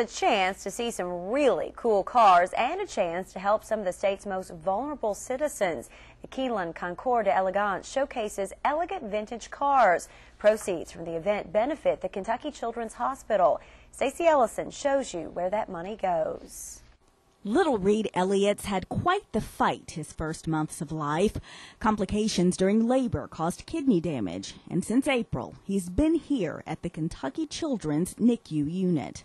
the chance to see some really cool cars and a chance to help some of the state's most vulnerable citizens. The Keeneland Concours d'Elegance showcases elegant vintage cars. Proceeds from the event benefit the Kentucky Children's Hospital. Stacey Ellison shows you where that money goes. Little Reed Elliott's had quite the fight his first months of life. Complications during labor caused kidney damage, and since April, he's been here at the Kentucky Children's NICU unit.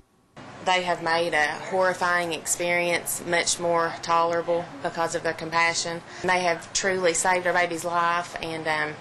They have made a horrifying experience much more tolerable because of their compassion. They have truly saved our baby's life and um,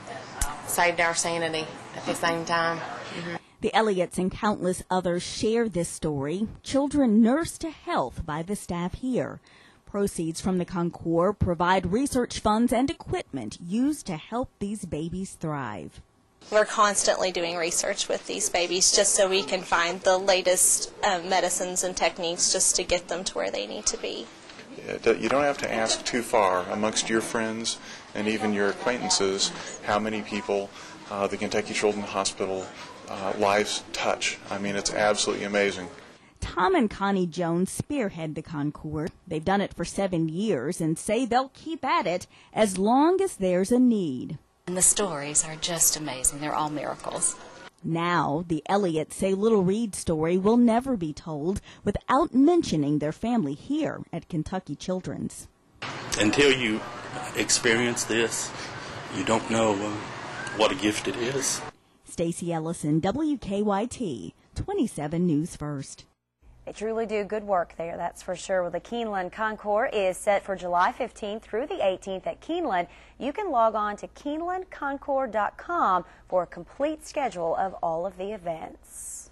saved our sanity at the same time. Mm-hmm. The Elliots and countless others share this story. Children nursed to health by the staff here. Proceeds from the Concours provide research funds and equipment used to help these babies thrive. We're constantly doing research with these babies just so we can find the latest um, medicines and techniques just to get them to where they need to be. You don't have to ask too far amongst your friends and even your acquaintances how many people uh, the Kentucky Children's Hospital uh, lives touch. I mean, it's absolutely amazing. Tom and Connie Jones spearhead the Concours. They've done it for seven years and say they'll keep at it as long as there's a need. And the stories are just amazing. They're all miracles. Now, the Elliots say Little Reed's story will never be told without mentioning their family here at Kentucky Children's. Until you experience this, you don't know uh, what a gift it is. Stacy Ellison, WKYT, 27 News First. They truly do good work there, that's for sure. Well, the Keeneland Concours is set for July 15th through the 18th at Keeneland. You can log on to KeenelandConcours.com for a complete schedule of all of the events.